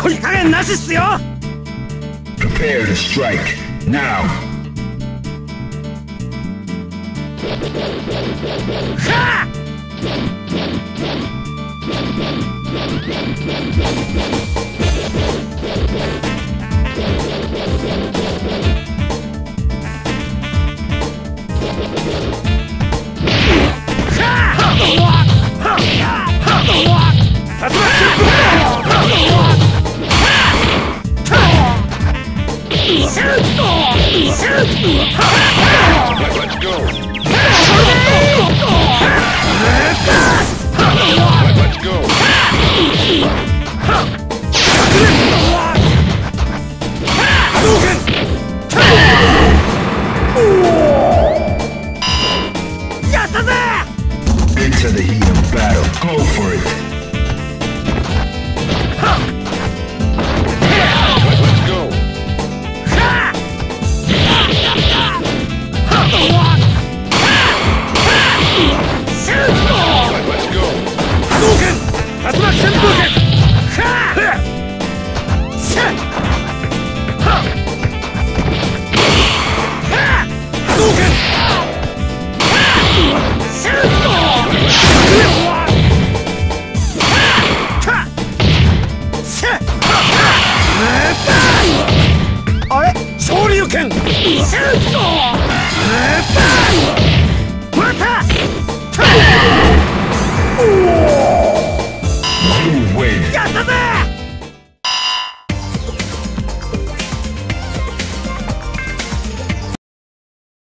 こり加減なしっすよ Prepare to strike. Now. はあ Let's go! Let's go! Into the heat of battle, go for it! 剣ミサルトパー